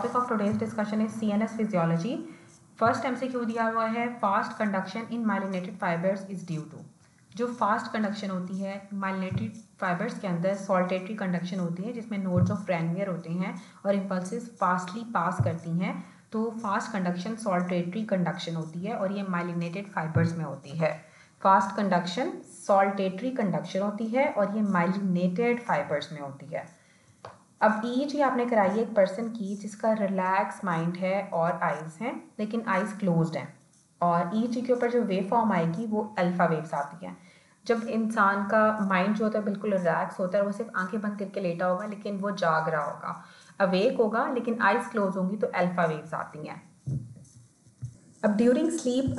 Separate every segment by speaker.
Speaker 1: Topic of today's discussion is C N S physiology first M C Q दिया हुआ है fast conduction in myelinated fibres is due to जो fast conduction होती है myelinated fibres के अंदर saltatory conduction होती है, जिसमें नोड्स ऑफ़ फ्रेनवियर होते हैं और इम्पल्सिस फास्टली पास करती हैं तो फास्ट कंडक्शन सॉल्टेटरी कंडक्शन होती है और ये माइलिनेटेड फाइबर्स में होती है. फास्ट कंडक्शन सॉल्टेटरी कंडक्शन होती है और ये माइलिनेटेड फाइबर्स में होती है. अब ई जी आपने कराई है एक पर्सन की जिसका रिलैक्स माइंड है और आइज़ हैं, लेकिन आइज़ क्लोज हैं। और ई जी के ऊपर जो वेव फॉर्म आएगी वो अल्फ़ा वेव्स आती हैं। जब इंसान का माइंड जो होता है बिल्कुल रिलैक्स होता है, वो सिर्फ़ आँखें बंद करके लेटा होगा, लेकिन वो जाग रहा होगा। अवेक होगा, लेकिन आइज़ क्लोज होंगी तो अल्फ़ा वेव्स आती हैं। अब ड्यूरिंग स्लीप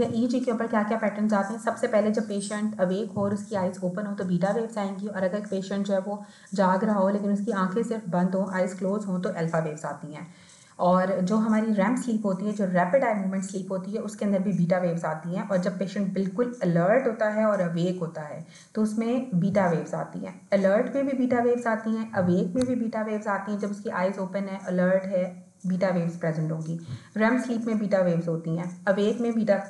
Speaker 1: या ई जी के ऊपर क्या क्या पैटर्न आते हैं? सबसे पहले जब पेशेंट अवेक हो और उसकी आइज़ ओपन हो तो बीटा वेव्स आएँगी और अगर पेशेंट जो है वो जाग रहा हो, लेकिन उसकी आँखें सिर्फ़ बंद हो आइज़ क्लोज हो तो अल्फ़ा वेव्स आती हैं। और जो हमारी रैम स्लीप होती है, जो रैपिड आई मूवमेंट स्लीप होती है, उसके अंदर भी बीटा वेव्स आती हैं और जब पेशेंट बिल्कुल अलर्ट होता है और अवेक होता है तो उसमें बीटा वेव्स आती हैं। अलर्ट में भी बीटा वेव्स आती हैं अवेक में भी बीटा वेव्स आती हैं, जब उसकी आइज़ ओपन है अलर्ट है बीटा वेव्स प्रेजेंट होंगी। रैम स्लीप में बीटा वेव्स होती हैं अवेक में बीटा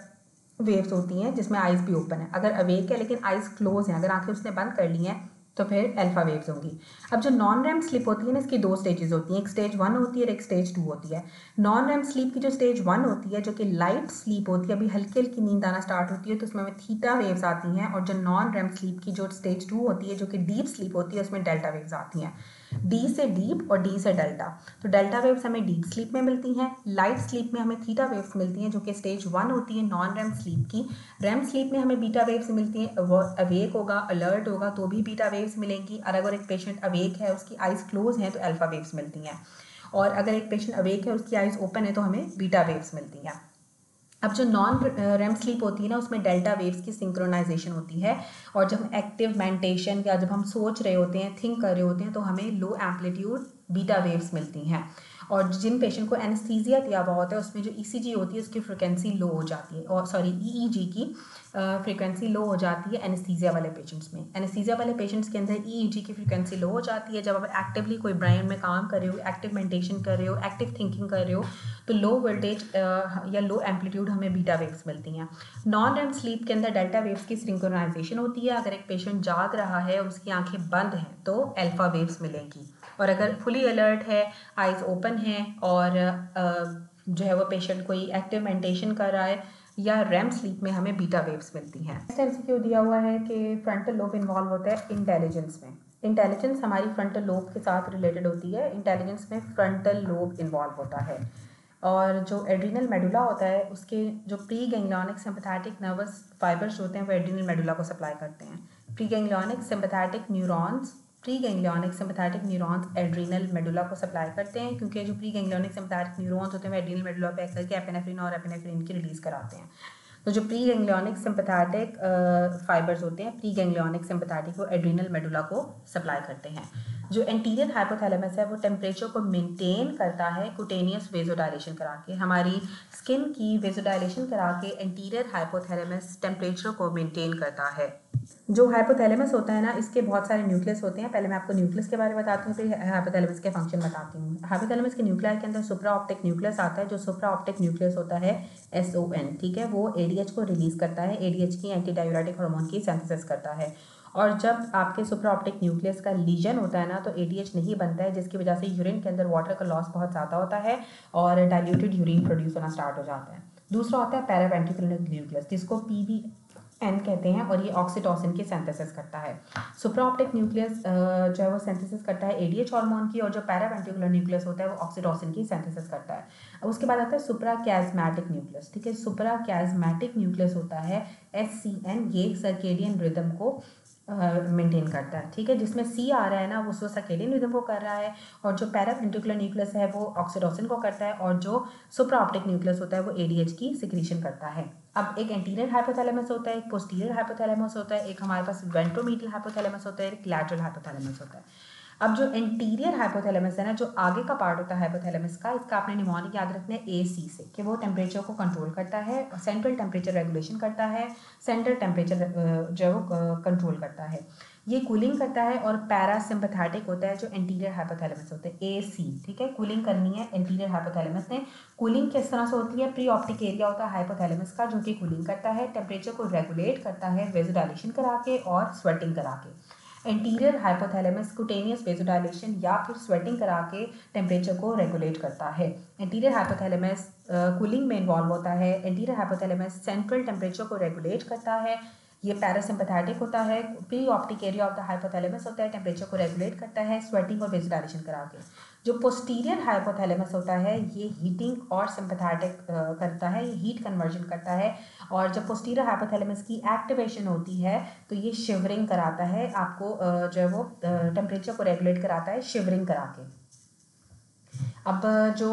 Speaker 1: वेव्स होती हैं, जिसमें आइज़ भी ओपन है। अगर अवेक है लेकिन आइज़ क्लोज हैं, अगर आँखें उसने बंद कर ली हैं तो फिर अल्फ़ा वेव्स होंगी। अब जो नॉन रैम स्लीप होती है ना, इसकी दो स्टेजेस होती हैं। एक स्टेज वन होती है और एक स्टेज टू होती है। नॉन रैम स्लीप की जो स्टेज वन होती है, जो कि लाइट स्लीप होती है, अभी हल्की हल्की नींद आना स्टार्ट होती है तो उसमें थीटा वेव्स आती हैं और जो नॉन रैम स्लीप की जो स्टेज टू होती है, जो कि डीप स्लीप होती है, उसमें डेल्टा वेव्स आती हैं। डी से डीप और डी से डेल्टा। तो डेल्टा वेव्स हमें डीप स्लीप में मिलती हैं, लाइट स्लीप में हमें थीटा वेव्स मिलती हैं, जो कि स्टेज वन होती है नॉन रैम स्लीप की। रैम स्लीप में हमें बीटा वेव्स मिलती हैं अवेक होगा, अलर्ट होगा तो भी बीटा वेव्स मिलेंगी। और अगर एक पेशेंट अवेक है, उसकी आइज़ क्लोज हैं तो अल्फ़ा वेव्स मिलती हैं। और अगर एक पेशेंट अवेक है, उसकी आइज़ ओपन है तो हमें बीटा वेव्स मिलती हैं। अब जो नॉन रेम स्लीप होती है ना, उसमें डेल्टा वेव्स की सिंक्रोनाइजेशन होती है। और जब हम एक्टिव मेंटेशन या जब हम सोच रहे होते हैं थिंक कर रहे होते हैं तो हमें लो एम्पलीट्यूड बीटा वेव्स मिलती हैं। और जिन पेशेंट को एनेस्थीजिया दिया हुआ होता है, उसमें जो ईसीजी e होती है, उसकी फ्रिक्वेंसी लो हो जाती है। और सॉरी ईईजी की फ्रिक्वेंसी लो हो जाती है एनेस्थीजिया वाले पेशेंट्स में। एनेस्थीजिया वाले पेशेंट्स के अंदर ईईजी की फ्रिक्वेंसी लो हो जाती है। जब आप एक्टिवली कोई ब्रेन में काम कर रहे हो एक्टिव मेडिटेशन कर रहे हो एक्टिव थिंकिंग कर रहे हो तो लो वोल्टेज या लो एम्पलीट्यूड हमें बीटा वेव्स मिलती हैं। नॉन रेम स्लीप के अंदर डेल्टा वेव्स की सिंक्रोनाइजेशन होती है। अगर एक पेशेंट जाग रहा है और उसकी आँखें बंद हैं तो अल्फ़ा वेव्स मिलेंगी। और अगर फुली अलर्ट है आइज़ ओपन है, और जो है वो पेशेंट कोई एक्टिव मेडिटेशन कर रहा है या रैम स्लीप में हमें बीटा वेव्स मिलती हैं। इस क्यों दिया हुआ है कि फ्रंटल लोब इन्वॉल्व होता है इंटेलिजेंस में। इंटेलिजेंस हमारी फ्रंटल लोब के साथ रिलेटेड होती है। इंटेलिजेंस में फ्रंटल लोब इन्वॉल्व होता है। और जो एड्रीनल मेडुला होता है, उसके जो pre ganglionic sympathetic nervous fibres होते हैं, वो एड्रीनल मेडुला को सप्लाई करते हैं। Pre ganglionic sympathetic neurons pre ganglionic sympathetic neurons adrenal medulla को सप्लाई करते हैं, क्योंकि जो प्री गैंग्लियोनिक सिम्पथैटिक न्यूरॉन्स होते हैं, वो एड्रीनल मेडुला पे करके एपिनेफ्रिन और एपिनेफ्रिन की रिलीज़ कराते हैं। तो जो प्री गैंग्लियोनिक सिम्पथैटिक फाइबर्स होते हैं प्री गैंग्लियोनिक सिम्पथैटिक वो एड्रीनल मेडुला को सप्लाई करते हैं। जो एंटीरियर हाइपोथैलेमस है, वो टेम्परेचर को मेंटेन करता है कुटेनियस वेजोडाइलेशन करा के। हमारी स्किन की वेजोडाइलेशन करा के एंटीरियर हाइपोथैलेमस टेम्परेचर को मेंटेन करता है। जो हाइपोथैलेमस होता है ना, इसके बहुत सारे न्यूक्लियस होते हैं। पहले मैं आपको न्यूक्लियस के बारे में बताती हूँ, फिर हाइपोथैलेमस के फ़ंक्शन बताती हूँ। हाइपोथैलेमस के न्यूक्लियर के अंदर सुप्रा ऑप्टिक न्यूक्लियस आता है, जो सुप्रा ऑप्टिक न्यूक्लियस होता है एस ओ एन ठीक है? वो एडीएच को रिलीज़ करता है एडीएच की एंटी डायोरेटिक हार्मोन की सेंथिसिस करता है। और जब आपके सुपर ऑप्टिक न्यूक्लियस का लीजन होता है ना तो एडीएच नहीं बनता है, जिसकी वजह से यूरिन के अंदर वाटर का लॉस बहुत ज़्यादा होता है और डाइल्यूटेड यूरिन प्रोड्यूस होना स्टार्ट हो जाता है। दूसरा होता है पैरावेंटिकुलर न्यूक्लियस जिसको पी एन कहते हैं और ये ऑक्सीटोसिन की सेंथेसिस करता है। सुप्राऑप्टिक न्यूक्लियस जो है वो सेंथेसिस करता है एडीएच हार्मोन की और जो पैरावेंटिकुलर न्यूक्लियस होता है वो ऑक्सीटोसिन की सेंथेसिस करता है। उसके बाद आता है सुप्रा कैजमेटिक न्यूक्लियस ठीक है? सुपरा कैजमैटिक न्यूक्लियस होता है एस सी एन ये सर्केडियन रिदम को मेंटेन करता है, ठीक है? जिसमें सी आ रहा है ना, वो सो सर्केडियन रिदम को कर रहा है और जो पैरा पैरावेंटिकुलर न्यूक्लियस है, वो ऑक्सीडोसिन को करता है और जो सुप्राऑप्टिक न्यूक्लियस होता है, वो एडीएच की सिक्रीशन करता है। अब एक एंटीरियर हाइपोथैलेमस होता है, एक पोस्टीरियर हाइपोथैलेमस होता है, एक हमारे पास वेंट्रोमीटल हाइपोथैलेमस होता है, एक लैटरल हाइपोथैलेमस होता है। अब जो इंटीरियर हाइपोथैलेमस है ना, जो आगे का पार्ट होता है हाइपोथैलेमस का, इसका आपने निमोनिक याद रखना है ए सी से, कि वो टेम्परेचर को कंट्रोल करता है सेंट्रल टेम्परेचर रेगुलेशन करता है सेंट्रल टेम्परेचर जो है वो कंट्रोल करता है। ये कूलिंग करता है और पैरासिम्पथैटिक होता है जो इंटीरियर हाइपोथैलेमस होते हैं ए सी ठीक है? कूलिंग करनी है इंटीरियर हाइपोथैलेमस ने। कूलिंग किस तरह से होती है? प्री ऑप्टिक एरिया होता है हाइपोथैलेमस का, जो कि कूलिंग करता है टेम्परेचर को रेगुलेट करता है वेजोडाइलेशन करा के और स्वेटिंग करा के। एंटीरियर हाइपोथैलेमस कुटेनियस वेजोडाइलेशन या फिर स्वेटिंग करा के टेम्परेचर को रेगुलेट करता है। एंटीरियर हाइपोथैलेमस कूलिंग में इन्वॉल्व होता है। एंटीरियर हाइपोथैलेमस सेंट्रल टेम्परेचर को रेगुलेट करता है। ये पैरासिम्पथेटिक होता है। Pre optic area of the hypothalamus होता है टेम्परेचर को रेगुलेट करता है। स्वेटिंग और वेजिटाइलेशन करा के। जो पोस्टीरियर हाइपोथैलेमस होता है, ये हीटिंग और सिंपथेटिक करता है, ये हीट कन्वर्जन करता है। और जब पोस्टीरियर हाइपोथैलेमस की एक्टिवेशन होती है तो ये शिवरिंग कराता है, आपको जो है वो टेम्परेचर को रेगुलेट कराता है शिवरिंग करा के। अब जो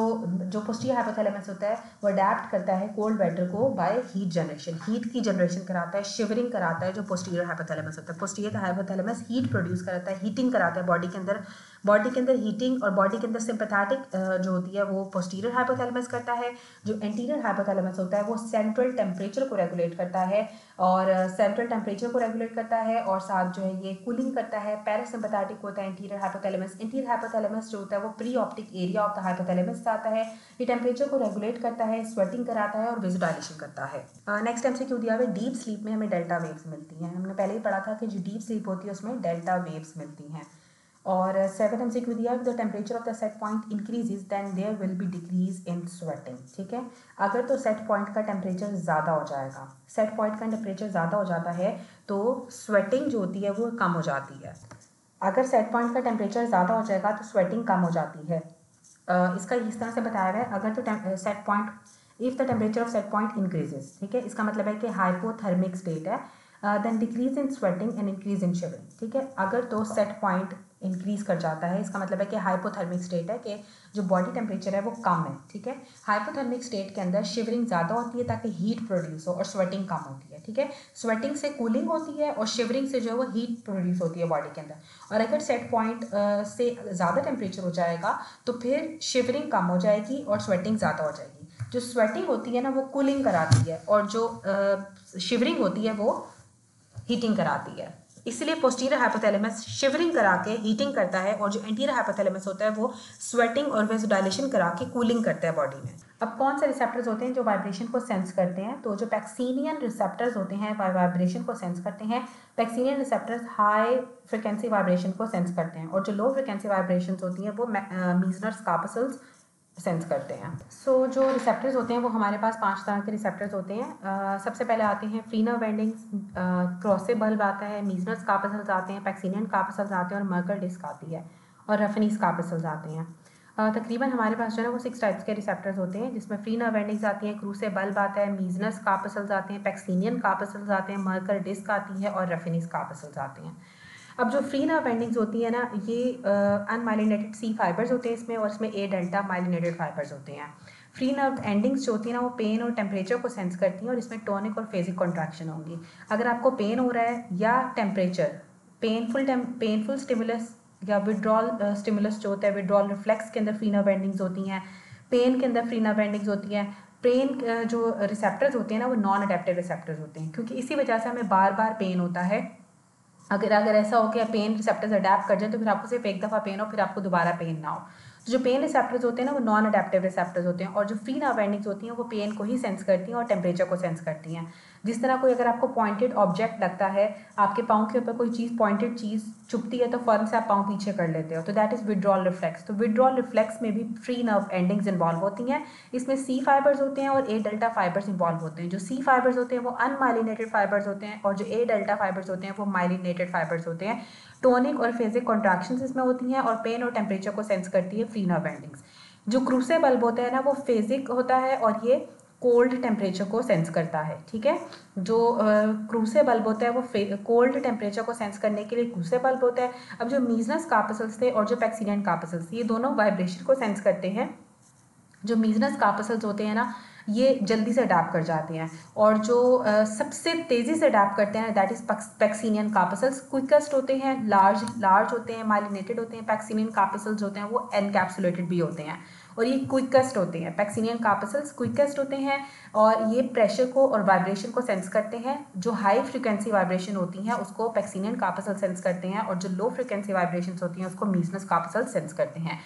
Speaker 1: जो पोस्टियर हाइपोथैलेमस होता है, वो अडेप्ट करता है कोल्ड वेटर को बाय हीट जनरेशन हीट की जनरेशन कराता है शिवरिंग कराता है जो पोस्टीरियर हाइपोथैलेमस होता है। पोस्टीरियर हाइपोथैलेमस हीट प्रोड्यूस कराता है हीटिंग कराता है बॉडी के अंदर। बॉडी के अंदर हीटिंग और बॉडी के अंदर सिंपथैटिक जो होती है, वो पोस्टीरियर हाइपोथैलेमस करता है। जो एंटीरियर हाइपोथैलेमस होता है, वो सेंट्रल टेम्परेचर को रेगुलेट करता है और सेंट्रल टेम्परेचर को रेगुलेट करता है और साथ जो है, ये कूलिंग करता है। पैरासिम्पथैटिक होता है इंटीरियर हाइपोथैलेमस इंटीरियर हाइपोथैलेमस जो होता है, वो pre optic area of the hypothalamus आता है। ये टेम्परेचर को रेगुलेट करता है स्वेटिंग कराता है और विजुडाइलेशन करता है। नेक्स्ट टाइम से क्यों दिया हुआ डीप स्लीप में हमें डेल्टा वेव्स मिलती हैं। हमने पहले ही पढ़ा था कि जो डीप स्लीप होती है, उसमें डेल्टा वेव्स मिलती हैं। और सेवन एम सी क्यू दिया the temperature of the set point increases then there will be decrease in sweating ठीक है? अगर तो सेट पॉइंट का टेम्परेचर ज़्यादा हो जाएगा। सेट पॉइंट का टेम्परेचर ज़्यादा हो जाता है तो स्वेटिंग जो होती है वो कम हो जाती है। अगर सेट पॉइंट का टेम्परेचर ज़्यादा हो जाएगा तो स्वेटिंग कम हो जाती है। uh, इसका इस तरह से बताया गया है अगर तो set point if the temperature of set point increases ठीक है? इसका मतलब है कि हाइपोथर्मिक स्टेट है। Then decrease in sweating and increase in shivering ठीक है? अगर तो सेट पॉइंट इंक्रीज कर जाता है। इसका मतलब है कि हाइपोथर्मिक स्टेट है कि जो बॉडी टेम्परेचर है वो कम है, ठीक है? हाइपोथर्मिक स्टेट के अंदर शिवरिंग ज़्यादा होती है ताकि हीट प्रोड्यूस हो और स्वेटिंग कम होती है, ठीक है? स्वेटिंग से कूलिंग होती है और शिवरिंग से जो है वो हीट प्रोड्यूस होती है बॉडी के अंदर। और अगर सेट पॉइंट से ज़्यादा टेम्परेचर हो जाएगा तो फिर शिवरिंग कम हो जाएगी और स्वेटिंग ज़्यादा हो जाएगी। जो स्वेटिंग होती है ना, वो कूलिंग कराती है और जो शिवरिंग होती है वो हीटिंग कराती है। इसलिए पोस्टीरियर हाइपोथैलेमस शिवरिंग करा के हीटिंग करता है और जो एंटीरियर हाइपोथैलेमस होता है वो स्वेटिंग और वेजोडाइलेशन करा के कूलिंग करता है बॉडी में। अब कौन से रिसेप्टर्स होते हैं जो वाइब्रेशन को सेंस करते हैं? तो जो पैक्सीनियन रिसेप्टर्स होते हैं वाइब्रेशन को सेंस करते हैं। Pacinian receptors high frequency vibration को सेंस करते हैं और जो लो फ्रिक्वेंसी वाइब्रेशन होती हैं वो मीजनर्स कापसल्स सेंस करते हैं। सो so, जो रिसेप्टर्स होते हैं वो हमारे पास पाँच तरह के रिसेप्टर्स होते हैं। uh, सबसे पहले आते हैं फ्रीना वेंडिंग्स क्रॉसे बल्ब आता है मीजनस कापसल्स आते हैं पैक्सीनियन कापसल्स आते हैं और मर्कर डिस्क आती है और रफनीस कापसल्स आते हैं। uh, तकरीबन हमारे पास जो है वो सिक्स टाइप्स के रिसेप्टर्स होते हैं जिसमें फ्रीना वेंडिंग्स आती हैं क्रूसे बल्ब आता है मीजनस कापसल्स आते हैं पैक्सीनियन कापसल्स आते हैं मर्कर डिस्क आती है और रफनीस कापसल्स आते हैं। अब जो फ्री नर्व एंडिंग्स होती है ना, ये अनमाइलिनेटेड सी फाइबर्स होते हैं इसमें और इसमें ए डेल्टा माइलिनेटेड फाइबर्स होते हैं। फ्री नर्व एंडिंग्स जो होती है ना, वो पेन और टेम्परेचर को सेंस करती हैं और इसमें टोनिक और फेजिक कॉन्ट्रैक्शन होंगी। अगर आपको पेन हो रहा है या टेम्परेचर पेनफुल पेनफुल स्टिमुलस या विड्रॉल स्टिमुलस जो होता है विड्रॉल रिफ्लेक्स के अंदर फ्री नर्व एंडिंग्स होती हैं पेन के अंदर फ्री नर्व एंडिंग्स होती हैं पेन जो रिसेप्टर्स होते हैं ना, वो नॉन अडेप्टिव रिसेप्टर्स होते हैं। क्योंकि इसी वजह से हमें बार बार पेन होता है। अगर अगर ऐसा हो कि पेन रिसेप्टर्स अडेप्ट कर जाए तो फिर आपको सिर्फ़ एक दफ़ा पेन हो, फिर आपको दोबारा पेन ना हो। तो जो पेन रिसेप्टर्स होते हैं ना, वो नॉन अडेप्टिव रिसेप्टर्स होते हैं, और जो फ्री नावेंडिंग्स होती हैं, वो पेन को ही सेंस करती हैं और टेम्परेचर को सेंस करती हैं। जिस तरह कोई अगर आपको पॉइंटेड ऑब्जेक्ट लगता है, आपके पाँव के ऊपर कोई चीज़ पॉइंटेड चीज़ चुपती है तो फ़ौरन से आप पाँव पीछे कर लेते हो। तो दैट इज़ विड्रॉल रिफ्लेक्स तो विड्रॉल रिफ्लेक्स में भी फ्री नर्व एंडिंग्स इन्वॉल्व होती हैं। इसमें सी फाइबर्स होते हैं और ए डेल्टा फाइबर्स इन्वॉल्व होते हैं। जो सी फाइबर्स होते हैं, वो अनमाइलिनेटेड फाइबर्स होते हैं और जो ए डेल्टा फाइबर्स होते हैं, वो माइलिनेटेड फाइबर्स होते हैं। टोनिक और फेजिक कॉन्ट्रैक्शन इसमें होती हैं और पेन और टेम्परेचर को सेंस करती है फ्री नर्व एंडिंग्स जो क्रूसे बल्ब होता है ना, वो फेजिक होता है और ये कोल्ड टेम्परेचर को सेंस करता है ठीक है? जो क्रूसे बल्ब होता है वो कोल्ड टेम्परेचर को सेंस करने के लिए क्रूसे बल्ब होता है। अब जो मीजनस कापसल्स थे और जो पैक्सीनियन कापसल्स ये दोनों वाइब्रेशन को सेंस करते हैं। जो मीजनस कापसल्स होते हैं ना ये जल्दी से अडाप्ट कर जाते हैं और जो uh, सबसे तेज़ी से अडाप्ट करते हैं that is Pacinian capsules quickest होते हैं लार्ज लार्ज होते हैं माइलिनेटेड होते हैं पैक्सीनियन कापसल्स होते हैं वो एनकैप्सुलेटेड भी होते हैं। और ये क्विकेस्ट होते हैं। पैक्सीनियन कार्पसल्स क्विकेस्ट होते हैं और ये प्रेशर को और वाइब्रेशन को सेंस करते हैं। जो हाई फ्रिक्वेंसी वाइब्रेशन होती हैं, उसको पैक्सिनियन कार्पसल सेंस करते हैं और जो लो फ्रिक्वेंसी वाइब्रेशन होती हैं, उसको मीजनस कार्पसल सेंस करते हैं।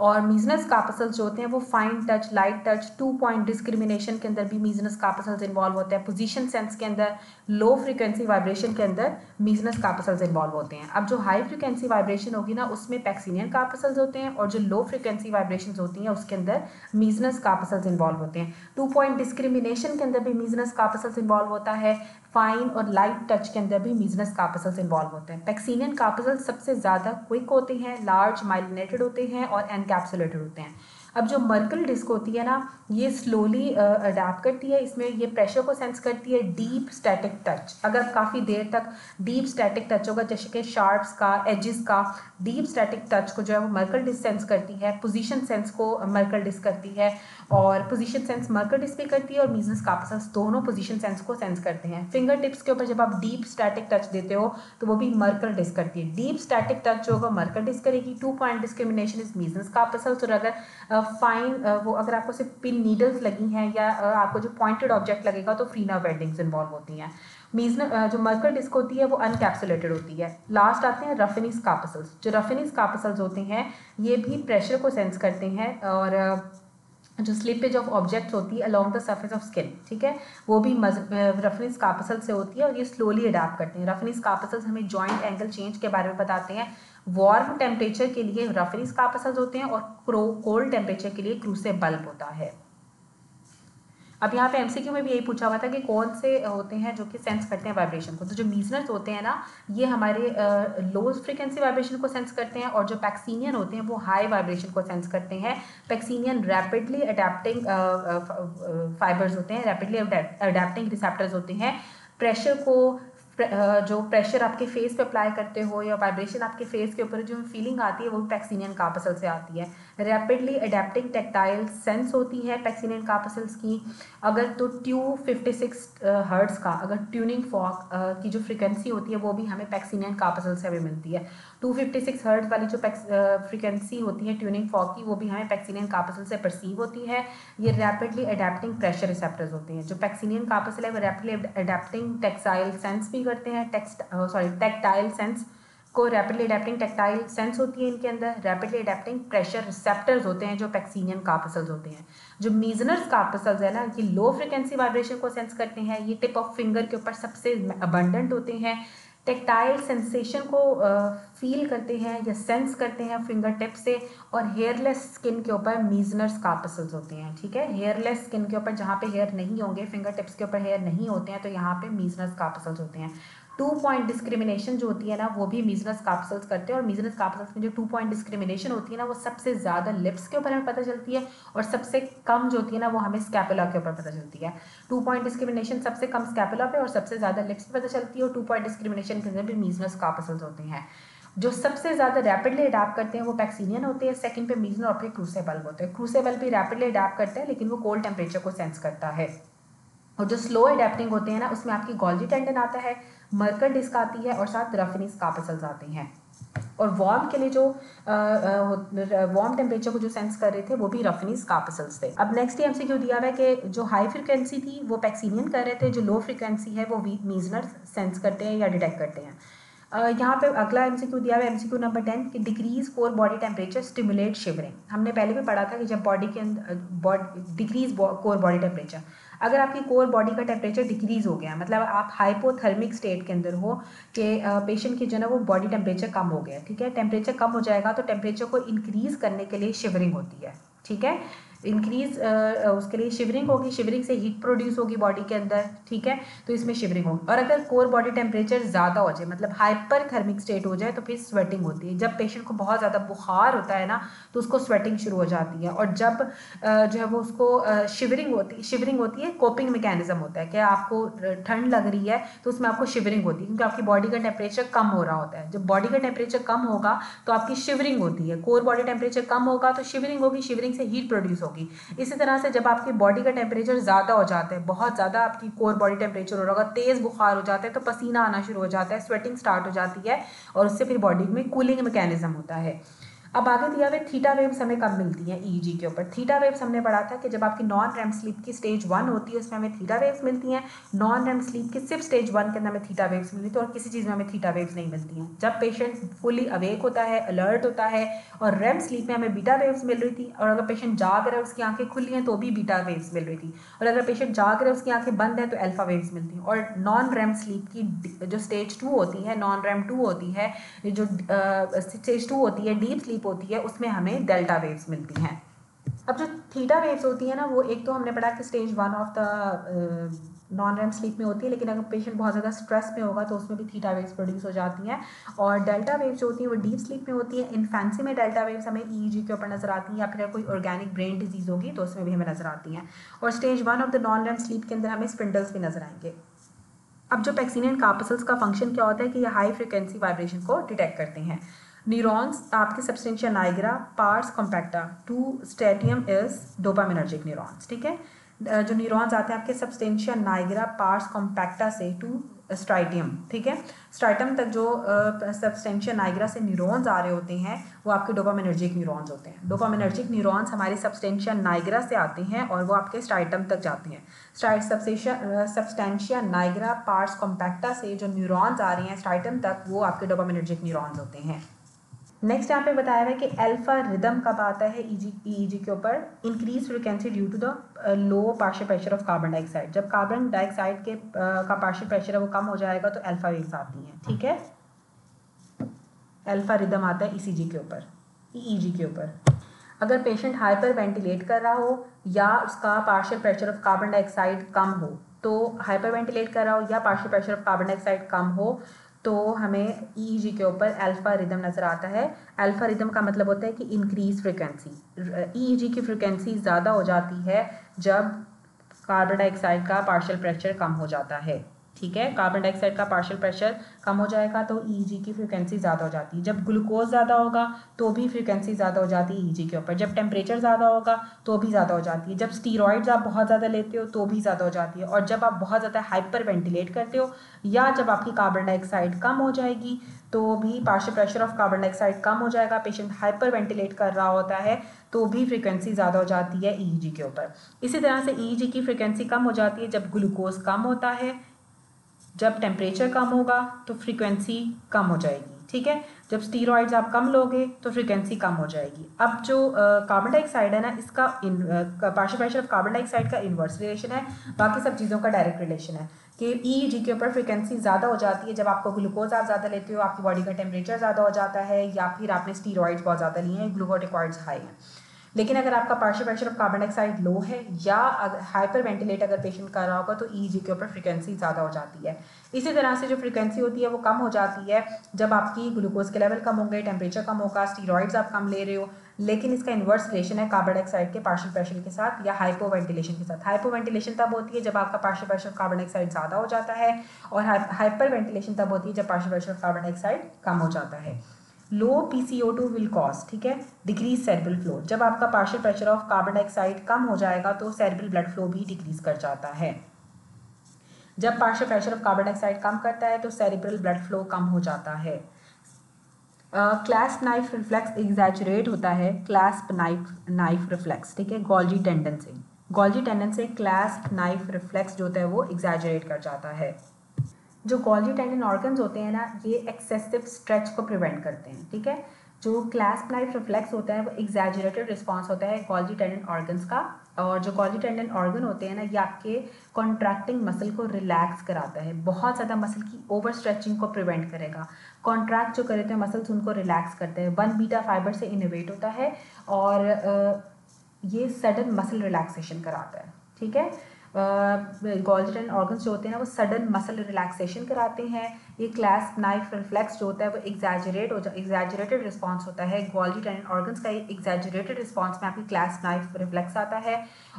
Speaker 1: और मीजनस कापसल्स जो होते हैं वो fine touch light touch two point discrimination के अंदर भी मीजनस कापसल्स इन्वॉल्व होते हैं। पोजीशन सेंस के अंदर लो फ्रिक्वेंसी वाइब्रेशन के अंदर मीजनस कापसल्स इन्वॉल्व होते हैं। अब जो हाई फ्रिक्वेंसी वाइब्रेशन होगी ना, उसमें पैक्सीनियन कापसल्स होते हैं और जो लो फ्रिक्वेंसी वाइब्रेशन होती हैं, उसके अंदर मीजनस कापसल्स इन्वॉल्व होते हैं। टू पॉइंट डिस्क्रिमिनेशन के अंदर भी मीजनस कापसल्स इन्वॉल्व होता है। फाइन और लाइट टच के अंदर भी मीजनस कापसल्स इन्वॉल्व होते हैं। पैक्सीनियन कापसल्स सबसे ज़्यादा क्विक होते हैं लार्ज माइलिनेटेड होते हैं और एनकैप्सुलेटेड होते हैं। अब जो मर्कल डिस्क होती है ना, ये स्लोली अडेप्ट करती है, इसमें ये प्रेशर को सेंस करती है डीप स्टैटिक टच अगर काफ़ी देर तक डीप स्टैटिक टच होगा, जैसे कि शार्प्स का एजिस का डीप स्टैटिक टच को जो है वो मर्कल डिस्क सेंस करती है पोजीशन सेंस को मर्कल डिस्क करती है, और पोजीशन सेंस मर्कल डिस्क भी करती है, और मीजनस कापसस दोनों पोजीशन सेंस को सेंस करते हैं. फिंगर टिप्स के ऊपर जब आप डीप स्टैटिक टच देते हो तो वो भी मर्कल डिस्क करती है. डीप स्टैटिक टच होगा मर्कल डिस्क करेगी. Two point discrimination is Meissner's corpuscles और अगर फाइन वो अगर आपको सिर्फ़ पिन नीडल्स लगी हैं या आपको जो पॉइंटेड ऑब्जेक्ट लगेगा तो फ्रीना वेल्डिंग्स इन्वॉल्व होती हैं। मीजन जो मर्कर डिस्क होती है, वो अनकैप्सुलेटेड होती है। लास्ट आते हैं रफिनिस कापसल्स जो रफिनिस कापसल्स होते हैं, ये भी प्रेशर को सेंस करते हैं और जो स्लिपेज ऑफ़ ऑब्जेक्ट्स होती है along the surface of skin ठीक है? वो भी रफनीस कापसल से होती है और ये स्लोली अडाप्ट करते हैं। रफनीस कापसल्स हमें जॉइंट एंगल चेंज के बारे में बताते हैं। वार्म टेम्परेचर के लिए रफनीस कापसल्स होते हैं और कोल्ड टेम्परेचर के लिए क्रूसे बल्ब होता है। अब यहाँ पे एमसीक्यू में भी यही पूछा हुआ था कि कौन से होते हैं जो कि सेंस करते हैं वाइब्रेशन को। तो जो मीजनर्स होते हैं ना, ये हमारे लो फ्रिक्वेंसी वाइब्रेशन को सेंस करते हैं और जो पैक्सीनियन होते हैं वो हाई वाइब्रेशन को सेंस करते हैं। पैक्सीनियन रैपिडली अडेप्टिंग फाइबर्स होते हैं रैपिडली अडेप्टिंग रिसेप्टर्स होते हैं। प्रेशर को जो प्रेशर आपके फेस पे अप्लाई करते हो या वाइब्रेशन आपके फेस के ऊपर जो फीलिंग आती है, वो पैक्सीनियन कापसल से आती है। रैपिडली अडेप्टिंग टेक्टाइल सेंस होती है पैक्सीनियन कापसल्स की। अगर तो ट्यू फिफ्टी सिक्स हर्ट्स का, अगर ट्यूनिंग फॉक की जो फ्रिक्वेंसी होती है, वो भी हमें पैक्सीनियन कापसल से हमें मिलती है। टू फिफ्टी सिक्स हर्ट्स वाली जो फ्रिक्वेंसी होती है ट्यूनिंग फॉक की, वो भी हमें पैक्सीनियन कापसल से परसीव होती है। ये रैपिडली अडेप्टिंग प्रेशर रिसेप्टर्स होते हैं। जो पैक्सीनियन कापसल है वो रैपिडली अडेप्टिंग टेक्साइल सेंस भी करते हैं टेक्स्ट सॉरी टेक्टाइल सेंस को रैपिडली अडेप्टिंग टेक्टाइल सेंस होती है इनके अंदर रैपिडली अडेप्टिंग प्रेशर रिसेप्टर्स होते हैं जो पैक्सीनियन कार्पसल्स होते हैं। जो मीजनर्स कार्पसल्स है ना, ये लो फ्रिक्वेंसी वाइब्रेशन को सेंस करते हैं, ये टिप ऑफ़ फिंगर के ऊपर सबसे अबंडेंट होते हैं टेक्टाइल सेंसेशन को फील करते हैं या सेंस करते हैं फिंगर टिप से और हेयरलेस स्किन के ऊपर मीजनर्स कार्पसल्स होते हैं, ठीक है? हेयरलेस स्किन के ऊपर जहाँ पे हेयर नहीं होंगे फिंगर टिप्स के ऊपर हेयर नहीं होते हैं तो यहाँ पे मीजनर्स कार्पसल्स होते हैं। टू पॉइंट डिस्क्रिमिनेशन जो होती है ना, वो भी मीजनस काप्सल्स करते हैं। और मीजनस काप्सल्स में जो टू पॉइंट डिस्क्रिमिनेशन होती है ना, वो सबसे ज़्यादा लिप्स के ऊपर हमें पता चलती है और सबसे कम जो होती है ना, वो हमें स्कैपुला के ऊपर पता चलती है। टू पॉइंट डिस्क्रिमिनेशन सबसे कम स्कैपुला पे और सबसे ज़्यादा लिप्स पे पता चलती है और टू पॉइंट डिस्क्रिमिनेशन के अंदर भी मीजनस कापसल्स होते हैं। जो सबसे ज़्यादा रैपिडली अडाप्ट करते हैं वो पैक्सीनियन होते हैं सेकंड पे मीजन और फिर क्रूसेबल होते हैं। क्रूसेबल भी रैपिडली अडाप्ट करते हैं, लेकिन वो कोल्ड टेम्परेचर को सेंस करता है। और जो स्लो अडेप्टिंग होते हैं ना, उसमें आपकी गोल्जी टेंडन आता है मर्कर डिस्क आती है और साथ रफिनिस कापसल्स आते हैं। और वार्म के लिए जो वार्म टेम्परेचर को जो सेंस कर रहे थे वो भी रफिनिस कापसल्स थे अब नेक्स्ट एम सी क्यों दिया हुआ है कि जो हाई फ्रिक्वेंसी थी वो पैक्सीनियन कर रहे थे जो लो फ्रिक्वेंसी है वो मीजनर सेंस करते हैं या डिटेक्ट करते हैं। Uh, यहाँ पे अगला एमसीक्यू दिया हुआ है एमसीक्यू नंबर टेन कि decrease core body temperature stimulate shivering हमने पहले भी पढ़ा था कि जब बॉडी के अंदर डिक्रीज कोर बॉडी टेम्परेचर अगर आपकी कोर बॉडी का टेम्परेचर डिक्रीज हो गया मतलब आप हाइपोथर्मिक स्टेट के अंदर हो कि पेशेंट की जो है वो बॉडी टेम्परेचर कम हो गया, ठीक है? टेम्परेचर कम हो जाएगा तो टेम्परेचर को इंक्रीज करने के लिए शिवरिंग होती है, ठीक है? इंक्रीज उसके लिए शिवरिंग होगी शिवरिंग से हीट प्रोड्यूस होगी बॉडी के अंदर, ठीक है? तो इसमें शिवरिंग होगी। और अगर कोर बॉडी टेम्परेचर ज़्यादा हो जाए मतलब हाइपर थर्मिक स्टेट हो जाए तो फिर स्वेटिंग होती है। जब पेशेंट को बहुत ज़्यादा बुखार होता है ना तो उसको स्वेटिंग शुरू हो जाती है। और जब जो है वो उसको शिवरिंग होती शिवरिंग होती है कोपिंग मैकेनिज्म होता है कि आपको ठंड लग रही है तो उसमें आपको शिवरिंग होती है, क्योंकि आपकी बॉडी का टेम्परेचर कम हो रहा होता है। जब बॉडी का टेम्परेचर कम होगा तो आपकी शिवरिंग होती है। कोर बॉडी टेम्परेचर कम होगा तो शिवरिंग होगी शिवरिंग से हीट प्रोड्यूस होगी। इसी तरह से जब आपकी बॉडी का टेम्परेचर ज़्यादा हो जाता है, बहुत ज़्यादा आपकी कोर बॉडी टेम्परेचर हो रहा होगा, तेज़ बुखार हो जाता है तो पसीना आना शुरू हो जाता है स्वेटिंग स्टार्ट हो जाती है और उससे फिर बॉडी में कूलिंग मैकेनिज्म होता है। अब आगे दिया हुए थीटा वेव्स हमें कब मिलती हैं? ईईजी के ऊपर। थीटा वेव्स हमने पढ़ा था कि जब आपकी नॉन रैम स्लीप की स्टेज वन होती है, उसमें हमें थीटा वेव्स मिलती हैं। नॉन रैम स्लीप की सिर्फ़ स्टेज वन के अंदर हमें थीटा वेव्स मिलती है और किसी चीज़ में हमें थीटा वेव्स नहीं मिलती हैं। जब पेशेंट फुली अवेक होता है अलर्ट होता है और रैम स्लीप में हमें बीटा वेव्स मिल रही थी और अगर पेशेंट जाग रहा है, उसकी आँखें खुली हैं तो भी बीटा वेव्स मिल रही थी। और अगर पेशेंट जाग रहा है, उसकी आँखें बंद हैं तो अल्फ़ा वेव्स मिलती हैं। और नॉन रैम स्लीप की जो स्टेज टू होती है नॉन रैम टू होती है, जो स्टेज टू होती है डीप स्लीप होती है, उसमें हमें डेल्टा वेव्स मिलती हैं। अब जो थीटा वेव्स होती हैं ना, वो एक तो हमने पढ़ा कि stage one of the non REM sleep में होती है, लेकिन अगर पेशेंट बहुत ज़्यादा स्ट्रेस में होगा तो उसमें भी थीटा वेव्स प्रोड्यूस हो जाती हैं। और डेल्टा वेव्स जो होती हैं, वो डीप स्लीप में होती है। इन्फेंसी में डेल्टा वेव्स हमें ईजी के ऊपर नज़र आती हैं, या फिर कोई ऑर्गेनिक ब्रेन डिज़ीज़ होगी तो उसमें भी हमें नज़र आती हैं। और stage one of the non REM sleep के अंदर हमें स्पिंडल्स भी नज़र आएँगे। अब जो पैक्सीनियन कार्पसल्स का फ़ंक्शन क्या होता है कि ये हाई फ्रिक्वेंसी वाइब्रेशन को डिटेक्ट करते हैं। न्यूरॉन्स आपके substantia nigra pars compacta to striatum is dopaminergic neurons ठीक है? जो न्यूरॉन्स आते हैं आपके सब्सटेंशिया नाइग्रा पार्स कॉम्पैक्टा से टू स्ट्राइटियम ठीक है? स्ट्राइटम तक जो सब्सटेंशिया नाइग्रा से न्यूरॉन्स आ रहे होते हैं, वो आपके डोपामिनर्जिक न्यूरॉन्स होते हैं। डोपामिनर्जिक न्यूरॉन्स हमारे सब्सटेंशिया नाइग्रा से आते हैं और वो आपके स्ट्राइटम तक जाते हैं। सब्सटेंशिया नाइग्रा पार्स कॉम्पैक्टा से जो न्यूरॉन्स आ रहे हैं स्ट्राइटम तक वो आपके डोपामिनर्जिक न्यूरॉन्स होते हैं। नेक्स्ट यहाँ पे बताया हुआ है कि अल्फ़ा रिदम कब आता है ईजी ईजी के ऊपर? Increase frequency due to the low partial pressure of carbon dioxide जब कार्बन डाइऑक्साइड के uh, का पार्शियल प्रेशर है वो कम हो जाएगा तो अल्फ़ा वेव्स आती हैं ठीक है? अल्फ़ा रिदम आता है ईसीजी के ऊपर ईजी के ऊपर। अगर पेशेंट हाइपर वेंटिलेट कर रहा हो या उसका partial pressure of carbon dioxide कम हो तो हाइपर वेंटिलेट कर रहा हो या partial pressure of carbon dioxide कम हो तो हमें ई जी के ऊपर अल्फ़ा रिदम नज़र आता है। अल्फ़ा रिदम का मतलब होता है कि इंक्रीज फ्रिक्वेंसी ई की फ्रिक्वेंसी ज़्यादा हो जाती है जब कार्बन डाइऑक्साइड का पार्शियल प्रेशर कम हो जाता है। ठीक है कार्बन डाइऑक्साइड का पार्शियल प्रेशर कम हो जाएगा तो ईजी e की फ्रिक्वेंसी ज़्यादा हो जाती है। जब ग्लूकोज ज़्यादा होगा तो भी फ्रिक्वेंसी ज़्यादा हो जाती है ईजी e के ऊपर। जब टेम्परेचर ज़्यादा होगा तो भी ज़्यादा हो जाती है। जब स्टीरॉइड्स आप बहुत ज़्यादा लेते हो तो भी ज़्यादा हो जाती है। और जब आप बहुत ज़्यादा हाइपर वेंटिलेट करते हो, या जब आपकी कार्बन डाइऑक्साइड कम हो जाएगी तो भी partial pressure of carbon dioxide कम हो जाएगा। पेशेंट हाइपर वेंटिलेट कर रहा होता है तो भी फ्रिक्वेंसी ज़्यादा हो जाती है ईजी के ऊपर। इसी तरह से ईजी की फ्रिक्वेंसी कम हो जाती है जब ग्लूकोज कम होता है। जब टेम्परेचर कम होगा तो फ्रीक्वेंसी कम हो जाएगी, ठीक है? जब स्टीरॉइड्स आप कम लोगे तो फ्रीक्वेंसी कम हो जाएगी। अब जो कार्बन डाइऑक्साइड है ना, इसका इन partial pressure of carbon dioxide का इन्वर्स रिलेशन है, बाकी सब चीज़ों का डायरेक्ट रिलेशन है। कि ई जी के ऊपर फ्रिक्वेंसी ज़्यादा हो जाती है, जब आपको ग्लूकोज आप ज़्यादा लेते हो, आपकी बॉडी का टेम्परेचर ज़्यादा हो जाता है, या फिर आपने स्टीरॉइड्स बहुत ज़्यादा लिए हैं ग्लूकोटिकॉइड्स हाई हैं। लेकिन अगर आपका partial pressure of carbon dioxide low है, या हाइपर वेंटिलेट अगर पेशेंट कर रहा होगा तो ई e के ऊपर फ्रिक्वेंसी ज़्यादा हो जाती है। इसी तरह से जो फ्रिक्वेंसी होती है, वो कम हो जाती है जब आपकी ग्लूकोज के लेवल कम होंगे टेम्परेचर कम होगा स्टीरॉइड्स आप कम ले रहे हो। लेकिन इसका इन्वर्स रिलेशन है कार्बन डाइऑक्साइड के पार्शियल प्रेशर के साथ या हाइपो वेंटिलेशन के साथ। हाइपो वेंटिलेशन तब होती है जब आपका partial pressure of carbon dioxide ज़्यादा हो जाता है और हाइपर वेंटिलेशन तब होती है जब partial pressure of carbon dioxide कम हो जाता है। Low P C O two will cause ठीक है? डिक्रीज सेरेब्रल फ्लो जब आपका partial pressure of carbon dioxide कम हो जाएगा तो सेरेब्रल ब्लड फ्लो भी डिक्रीज कर जाता है। जब partial pressure of carbon dioxide कम करता है तो सेरेब्रल ब्लड फ्लो कम हो जाता है। क्लास नाइफ रिफ्लेक्स एग्जैचुरेट होता है। क्लास नाइफ नाइफ रिफ्लेक्स ठीक है? गोल्जी टेंडन से। गोल्जी टेंडन से क्लास नाइफ रिफ्लेक्स जो होता है, वो एग्जैचुरेट कर जाता है। जो गॉल्जी टेंडन ऑर्गन्स होते हैं ना, ये एक्सेसिव स्ट्रेच को प्रिवेंट करते हैं, ठीक है? जो क्लास नाइफ रिफ्लेक्स होता है, वो एग्जैजरेटेड रिस्पॉन्स होता है गॉल्जी टेंडन ऑर्गन्स का, और जो गॉल्जी टेंडन ऑर्गन होते हैं ना, ये आपके कॉन्ट्रैक्टिंग मसल को रिलैक्स कराता है। बहुत ज़्यादा मसल की ओवर स्ट्रेचिंग को प्रिवेंट करेगा। कॉन्ट्रैक्ट जो करते हैं मसल्स उनको रिलैक्स करते हैं। वन बीटा फाइबर से इनोवेट होता है, और ये सडन मसल रिलैक्सेशन कराता है, ठीक है? गोल्जन ऑर्गन्स जो होते हैं ना वो सडन मसल रिलैक्सेशन कराते हैं। ये क्लास नाइफ रिफ्लेक्स जो होता है, वो एग्जैजरेट हो जा एग्जैजरेटेड रिस्पॉन्स होता है। गोल्जी टेंडन ऑर्गन्स का एग्जैजरेटेड रिस्पॉन्स में आपकी क्लास नाइफ रिफ्लेक्स आता है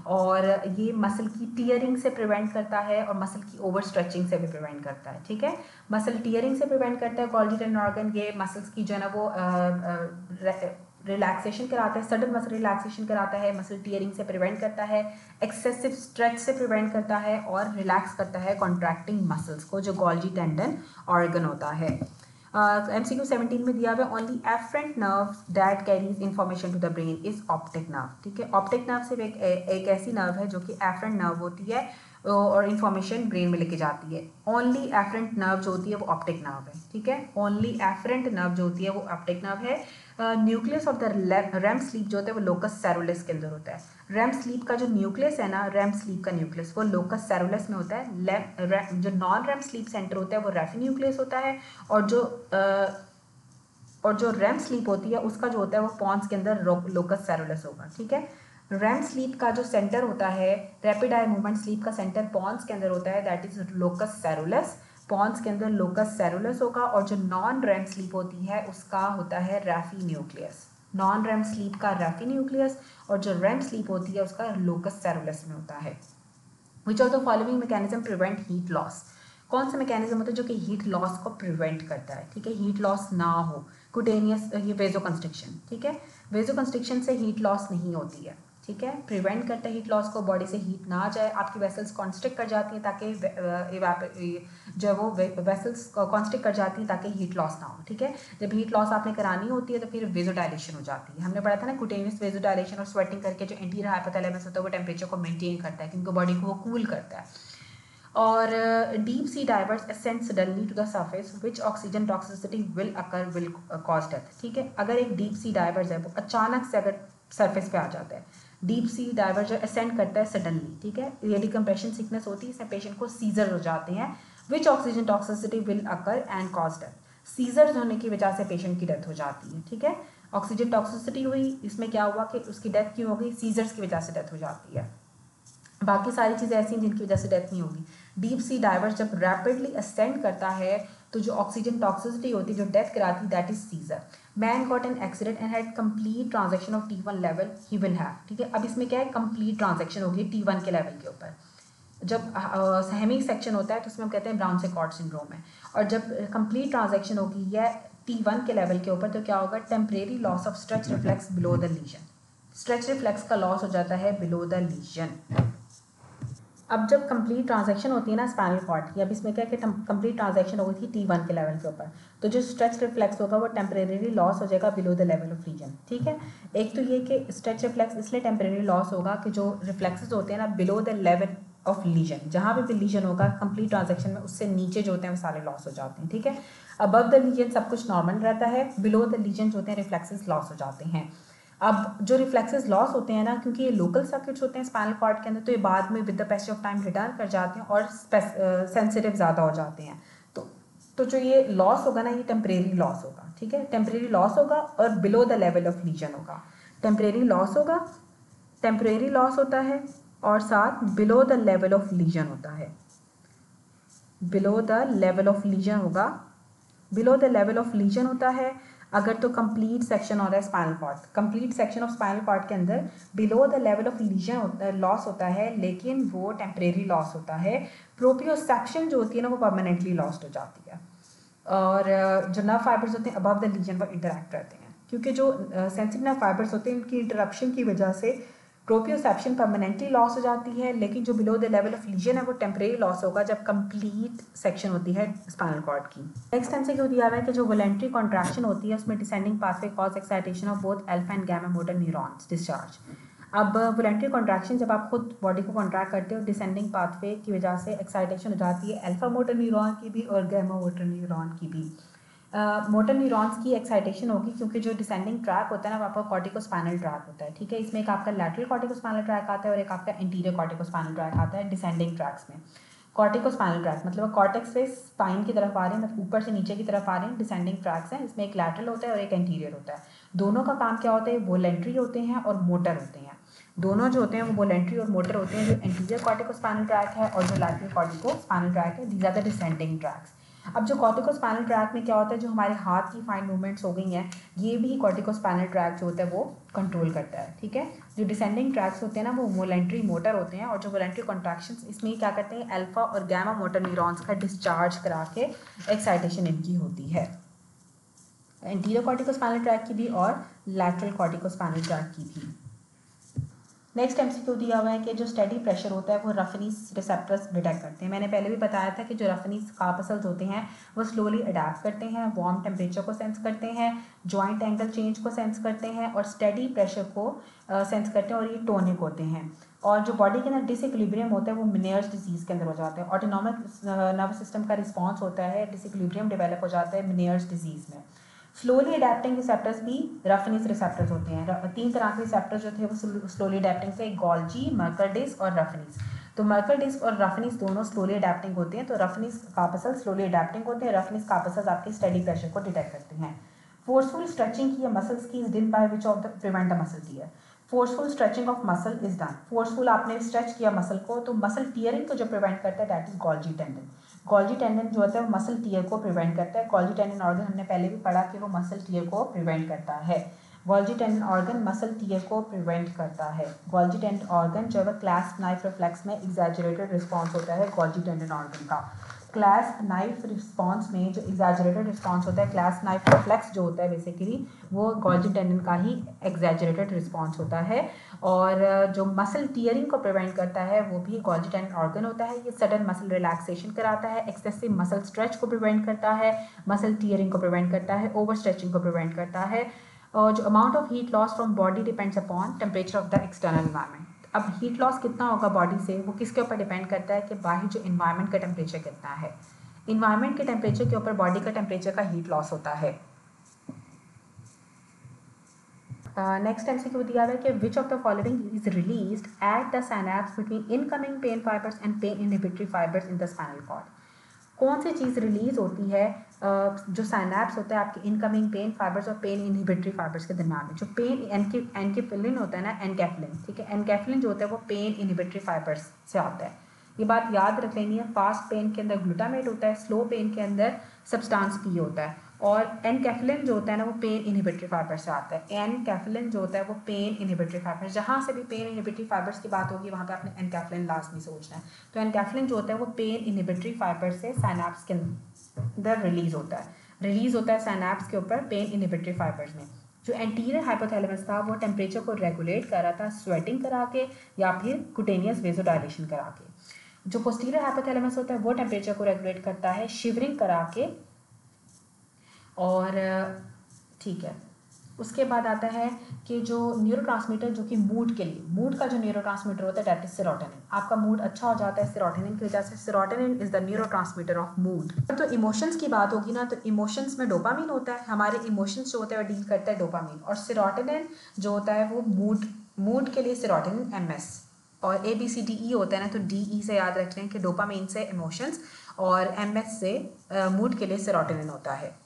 Speaker 1: और ये मसल की टीयरिंग से प्रिवेंट करता है और मसल की ओवर स्ट्रेचिंग से भी प्रिवेंट करता है, ठीक है? मसल टीयरिंग से प्रिवेंट करता है गोल्जी टेंडन ऑर्गन ये मसल्स की जो है ना, वो रिलैक्सेशन कराता है सडन मसल रिलैक्सेशन कराता है मसल टीयरिंग से प्रिवेंट करता है एक्सेसिव स्ट्रेच से प्रिवेंट करता है और रिलैक्स करता है कॉन्ट्रैक्टिंग मसल्स को, जो गोल्जी टेंडन ऑर्गन होता है। एम सी क्यू सेवनटीन में दिया हुआ है only afferent nerve that carries information to the brain is optic nerve ठीक है? ऑप्टिक नर्व सिर्फ़ एक ऐसी नर्व है जो कि एफरेंट नर्व होती है और इन्फॉर्मेशन ब्रेन में लेके जाती है। ओनली एफरेंट नर्व जो होती है वो ऑप्टिक नर्व है ठीक है? ओनली एफरेंट नर्व जो होती है वो ऑप्टिक नर्व है। Nucleus of the REM sleep जो होता है वो लोकस सेरुलस के अंदर होता है। रैम स्लीप का जो न्यूक्लियस है ना रैम स्लीप का न्यूक्लियस वो लोकस सेरुलस में होता है। जो नॉन रैम स्लीप सेंटर होता है वो रेफी न्यूक्लियस होता है। और जो uh, और जो रैम स्लीप होती है उसका जो होता है वो पॉन्स के अंदर लोकस सेरुलस होगा ठीक है? रैम स्लीप का जो सेंटर होता है रैपिड आई मूवमेंट स्लीप का सेंटर पॉन्स के अंदर होता है that is locus coeruleus pons के अंदर लोकस सेरुलस होगा और जो नॉन रैम स्लीप होती है, उसका होता है raphe nucleus non REM sleep का रैफी न्यूक्लियस और जो रैम स्लीप होती है, उसका लोकस सेरुलस में होता है. Which of the following mechanism prevent heat loss कौन सा मैकेनिज्म होता है जो कि हीट लॉस को प्रिवेंट करता है? ठीक है हीट लॉस ना हो. कुटेनियस ये वेजो कंस्ट्रिक्शन ठीक है? वेजो कंस्ट्रिक्शन से हीट लॉस नहीं होती है. ठीक है? प्रिवेंट करता है हीट लॉस को बॉडी से हीट ना जाए। आपकी वेसल्स कॉन्स्ट्रिक्ट कर जाती हैं ताकि जो है वो वेसल्स कॉन्स्ट्रिक्ट कर जाती हैं ताकि हीट लॉस ना हो, ठीक है? जब हीट लॉस आपने करानी होती है तो फिर वेजोडाइलेशन हो जाती है। हमने पढ़ा था ना कुटेनियस वेजोडाइलेशन और स्वेटिंग करके जो एंटीरियर हाइपोथैलेमस होता है वो टेम्परेचर को मेनटेन करता है, क्योंकि बॉडी को वो कूल करता है। और deep sea divers ascent suddenly to the surface which oxygen toxicity will occur will cause death ठीक है? अगर एक डीप सी डाइवर्स है वो अचानक से अगर सरफेस पे आ जाता है डीप सी डाइवर जो असेंड करता है सडनली ठीक है? ये कंप्रेशन सिकनेस होती है, इसमें पेशेंट को सीजर हो जाते हैं which oxygen toxicity will occur and cause death seizure होने की वजह से पेशेंट की डेथ हो जाती है, ठीक है? ऑक्सीजन टॉक्सिसिटी हुई, इसमें क्या हुआ कि उसकी डेथ क्यों हो गई? सीजर्स की वजह से डेथ हो जाती है। बाकी सारी चीज़ें ऐसी हैं जिनकी वजह से डेथ नहीं होगी। डीप सी डाइवर्स जब रैपिडली असेंड करता है तो जो ऑक्सीजन टॉक्सिसिटी होती है, जो डेथ कराती that is seizure man got an accident and had complete transection of T one level he will have ठीक है? अब इसमें क्या है? कंप्लीट ट्रांजेक्शन होगी टी वन के लेवल के ऊपर. जब सहमी सेक्शन होता है तो उसमें हम कहते हैं ब्राउन से कॉर्ड सिंड्रोम है. और जब कंप्लीट ट्रांजेक्शन होगी या टी वन के लेवल के ऊपर तो क्या होगा? Temporary loss of stretch reflex below the lesion stretch reflex का लॉस हो जाता है बिलो द लीजन अब जब कंप्लीट ट्रांजैक्शन होती है ना स्पाइनल कॉर्ड की, अब इसमें क्या कि कंप्लीट ट्रांजैक्शन हो गई थी टी वन के लेवल के ऊपर। तो जो स्ट्रेच रिफ्लेक्स होगा वो टेम्परेरी लॉस हो जाएगा below the level of lesion ठीक है? एक तो ये कि स्ट्रेच रिफ्लेक्स इसलिए टेम्परेरी लॉस होगा कि जो रिफ्लेक्सेस होते हैं ना below the level of lesion जहाँ पे भी लीजन होगा कंप्लीट ट्रांजेक्शन में उससे नीचे जो होते हैं वो सारे लॉस हो जाते हैं, ठीक है? अबव द लीजन सब कुछ नॉर्मल रहता है बिलो द लीजन जो होते हैं रिफ्लेक्सेस लॉस हो जाते हैं। अब जो रिफ्लेक्सेस लॉस होते हैं ना, क्योंकि ये लोकल सर्किट्स होते हैं स्पाइनल कॉर्ड के अंदर तो ये बाद में with the passage of time return कर जाते हैं और सेंसिटिव ज़्यादा हो जाते हैं। तो तो जो ये लॉस होगा ना, ये टेम्परेरी लॉस होगा, ठीक है? टेम्परेरी लॉस होगा और below the level of lesion होगा। टेम्परेरी लॉस होगा टेम्परेरी लॉस होता है और साथ below the level of lesion होता है। Below the level of lesion होगा below the level of lesion होता है अगर तो कंप्लीट सेक्शन हो रहा है spinal cord complete section of spinal cord के अंदर below the level of lesion loss होता है, लेकिन वो टेम्परेरी लॉस होता है। प्रोपियोसेप्शन जो होती है ना, वो परमानेंटली लॉस्ट हो जाती है। और जो नर्व फाइबर्स होते हैं अबव द लीजन वो इंटरेक्ट करते हैं। क्योंकि जो सेंसिटिव नर्व फाइबर्स होते हैं उनकी इंटरप्शन की वजह से प्रोपियोसेप्शन परमानेंटली लॉस हो जाती है, लेकिन जो below the level of lesion है, वो टेम्परेरी लॉस होगा जब कंप्लीट सेक्शन होती है स्पाइनल कॉर्ड की। नेक्स्ट टाइम से क्यों दिया हुआ है कि जो वॉलेंट्री कॉन्ट्रैक्शन होती है, उसमें descending pathway cause excitation of both alpha and gamma motor neurons discharge अब वॉलेंट्री कॉन्ट्रैक्शन जब आप खुद बॉडी को कॉन्ट्रैक्ट करते हो डिसेंडिंग पाथवे की वजह से एक्साइटेशन हो जाती है एल्फा मोटर न्यूरॉन की भी और गैमा मोटर न्यूरॉन की भी। मोटर न्यूरॉन्स की एक्साइटेशन होगी क्योंकि जो डिसेंडिंग ट्रैक होता है ना, वो आपका कॉर्टिकोस्पाइनल ट्रैक होता है, ठीक है? इसमें एक आपका लैटरल कॉर्टिकोस्पाइनल ट्रैक आता है और एक आपका इंटीरियर कॉर्टिकोस्पाइनल ट्रैक आता है डिसेंडिंग ट्रैक्स में। कॉर्टिकोस्पाइनल ट्रैक मतलब कॉर्टेक्स से स्पाइन की तरफ़ आ रहे हैं मतलब ऊपर से नीचे की तरफ़ आ रहे हैं डिसेंडिंग ट्रैक्स हैं, इसमें एक लैटरल होता है और एक इंटीरियर होता है। दोनों का काम क्या होता है? वोलेंट्री होते हैं और मोटर होते हैं। दोनों जो होते हैं, वो वोलेंट्री और मोटर होते हैं, जो इंटीरियर कॉर्टिकोस्पाइनल ट्रैक है और जो लैटरल कॉर्टिकोस्पाइनल ट्रैक है these are the descending tracts अब जो कॉर्टिकोस्पाइनल ट्रैक में क्या होता है, जो हमारे हाथ की फाइन मूवमेंट्स हो गई हैं, ये भी कॉर्टिकोस्पाइनल ट्रैक जो होता है वो कंट्रोल करता है, ठीक है? जो डिसेंडिंग ट्रैक्स होते हैं ना, वो वोलेंट्री मोटर होते हैं और जो वोलेंट्री कॉन्ट्रैक्शन इसमें क्या करते हैं अल्फ़ा और गैमा मोटर न्यूरॉन्स का डिस्चार्ज करा के एक्साइटेशन इनकी होती है। इंटीरियर कॉर्टिकोस्पाइनल ट्रैक की भी और लैटरल कॉर्टिकोस्पाइनल ट्रैक की भी। नेक्स्ट एमसीक्यू दिया हुआ है कि जो स्टडी प्रेशर होता है वो रफनीस रिसेप्टर्स डिटेक्ट करते हैं। मैंने पहले भी बताया था कि जो रफनीस कापसल्स होते हैं वो स्लोली अडेप्ट करते हैं वार्म टेम्परेचर को सेंस करते हैं जॉइंट एंगल चेंज को सेंस करते हैं और स्टडी प्रेशर को सेंस uh, करते हैं और ये टोनिक होते हैं। और जो बॉडी के अंदर डिसइक्विलिब्रियम होता है वो मिनेयर्स डिज़ीज़ के अंदर हो जाता है। ऑटोनॉमिक नर्वस सिस्टम का रिस्पॉन्स होता है डिसइक्विलिब्रियम डेवलप हो जाता है मिनेयर्स डिज़ीज़ में। स्लोली अडेप्टिंग रिसेप्टर्स भी रफनिस रिसेप्टर्स होते हैं। तीन तरह के रिसेप्टर्स जो थे, वो स्लोली अडेप्टिंग थे गॉल्जी मर्करडिस और रफनिस तो मर्करडिस और रफनिस दोनों स्लोली अडेप्टिंग होते हैं तो रफनिस कापसल स्लोली अडेप्टिंग होते हैं रफनिस कापसल आपके स्टडी प्रेशर को डिटेक्ट करते हैं। फोर्सफुल स्ट्रेचिंग की मसल्स की is done by which of the prevent a muscle tear forceful stretching of muscle is done forceful आपने स्ट्रेच किया मसल को तो मसल टीयरिंग को जो प्रिवेंट करता है that is Golgi tendon Golgi tendon जो होता है वो मसल टीयर को प्रिवेंट करता है। गॉल्जी टेंडन ऑर्गन हमने पहले भी पढ़ा कि वो मसल टीयर को प्रिवेंट करता है। Golgi tendon organ muscle tear को प्रिवेंट करता है। गॉल्जी टेंडन ऑर्गन जब क्लास नाइफ रिफ्लेक्स में एग्जैजरेटेड रिस्पॉन्स होता है गॉल्जी टेंडन ऑर्गन का। क्लास नाइफ रिस्पॉन्स में जो एग्जैजरेटेड रिस्पॉन्स होता है क्लास नाइफ रिफ्लेक्स जो होता है बेसिकली वो गॉल्जी टेंडन का ही एग्जैजरेटेड रिस्पॉन्स होता है और जो मसल टीयरिंग को प्रिवेंट करता है, वो भी गॉल्जी टेंडन ऑर्गन होता है। ये सडन मसल रिलैक्सेशन कराता है एक्सेसिव मसल स्ट्रेच को प्रिवेंट करता है मसल टीयरिंग को प्रिवेंट करता है ओवर स्ट्रेचिंग को प्रिवेंट करता है और जो amount of heat loss from body depends upon temperature of the external environment अब हीट लॉस कितना होगा बॉडी से, वो किसके ऊपर डिपेंड करता है कि बाहर जो इन्वायरमेंट का टेम्परेचर कितना है? इन्वायरमेंट के टेम्परेचर के ऊपर बॉडी का टेम्परेचर का हीट लॉस होता है। नेक्स्ट एम सी क्यू दिया है कि which of the following is release at the synapse between incoming pain fibres and pain inhibitory fibres in the spinal cord कौन सी चीज़ रिलीज़ होती है? जो साइनैप्स होते हैं, आपके इनकमिंग पेन फाइबर्स और पेन इनहिबिटरी फाइबर्स के दरमियान में, जो पेन एनकी एनकेफिलिन होता है ना एनकेफिलिन ठीक है? एनकेफिलिन जो होता है, वो पेन इनहिबिटरी फाइबर्स से आता है। ये बात याद रख लेनी है फास्ट पेन के अंदर ग्लूटामेट होता है स्लो पेन के अंदर सब्सटांस पी होता है। और एन जो होता है ना, वो पेन इनहिबिटरी फाइबर से आता है। एन जो होता है, वो पेन इनहिबिटरी फाइबर जहाँ से भी पेन इनहिबिटरी फाइबर्स की बात होगी, वहाँ पे आपने एन लास्ट में सोचना है। तो एन जो होता है, वो पेन इनहिबिटरी फाइबर से साइनाप्स के अंदर रिलीज़ होता है। रिलीज़ होता है साइनाप्स के ऊपर पेन इनहिबिटरी फाइबर्स में। जो एंटीरियर हाइपोथैलेमस था, वो टेम्परेचर को रेगुलेट कर रहा था स्वेटिंग करा के या फिर कुटेनियस वेजोडाइलेशन करा के। जो पोस्टीरियर हाइपोथैलेमस होता है, वो टेम्परेचर को रेगुलेट करता है शिवरिंग करा के और ठीक है। उसके बाद आता है कि जो न्यूरो जो कि मूड के लिए मूड का जो न्यूरो होता है डेट इज़ सिरोटेनिन आपका मूड अच्छा हो जाता है सिरोटेनिन की वजह से serotonin is the neuro of mood तो इमोशंस की बात होगी ना तो इमोशंस में डोपामिन होता है। हमारे इमोशंस जो होते हैं, वो डील करता है डोपामिन और सिरोटेनिन जो होता है, वो मूड मूड के लिए सिरोटेनिन एम और A B C D E होता है ना तो डी ई से याद रख लें कि डोपामीन से इमोशंस और एम से मूड के लिए सिरोटेनिन होता है।